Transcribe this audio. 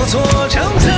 我坐长策